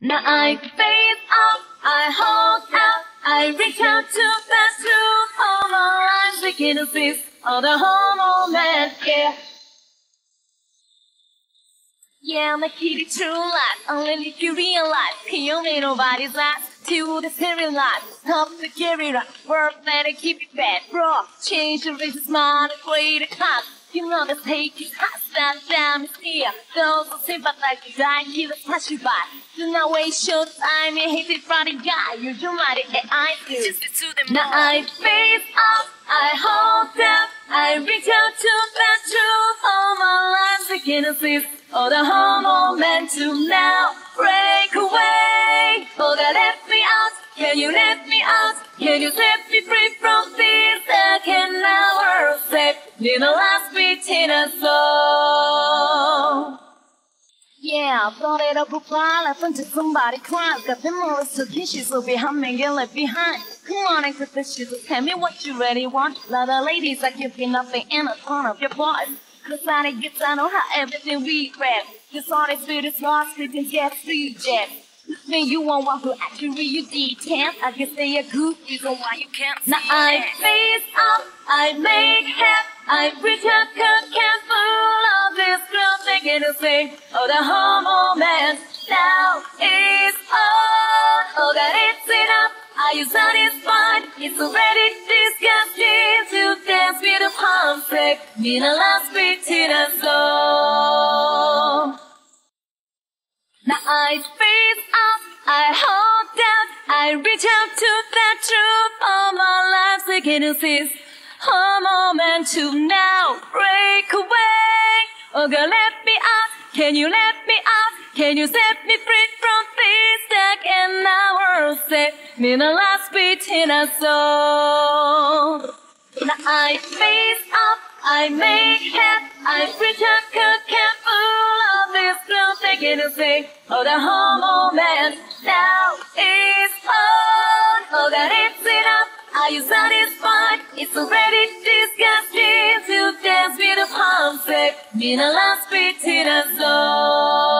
Now I face up, I hold out, I reach out to the truth. All my to seize all the whole moment, yeah. Yeah, my kitty true life, only if you realize, you may nobody's last. To the serial life, stop the carry right, work better keep it bad, bro. Change the reason smart, great class. You know the that damn is here. Those who sympathize, die, us, pass you by. Do not waste your time, you hate it the guy. You're dramatic, and I do. Just to the Now I face up, I hold down, I reach out to the truth. All my life, I can assist. All the whole moment to now break away. Oh, that let me out. Can you let me out? Can you set me free from this? I can now safe. Need a last in a soul. Yeah, thought it up a while. I to somebody crying. Got the more to kisses will be humming and left behind. Come on and cut the shit. Tell me what you really want. Lot of ladies are giving nothing in the corner of your boys. Cause I get I know how everything we grab. This this food is lost, we can get reject. Then you want one who actually you detail. I guess they are good reason why you can't Now I face up, I make head, I pretend could can't full of this girl thinking to say, oh the moment now is on. Oh that it's enough, are you satisfied? It's already disgusting to dance with a palm sick. Need a last beat in a soul. Now I face up, I hold down, I reach out to the truth. All my life seeking to seize a moment to now break away. Oh girl, let me out, can you let me out? Can you set me free from this stuck in our set? Need a last beat in a soul. Now I face up, I make head, I pretend could can full of this blue thinking to say, oh the whole moment now is on. Oh that it's enough, are you satisfied? It's already disgusting to dance with a palm set. Mina last pretty as all.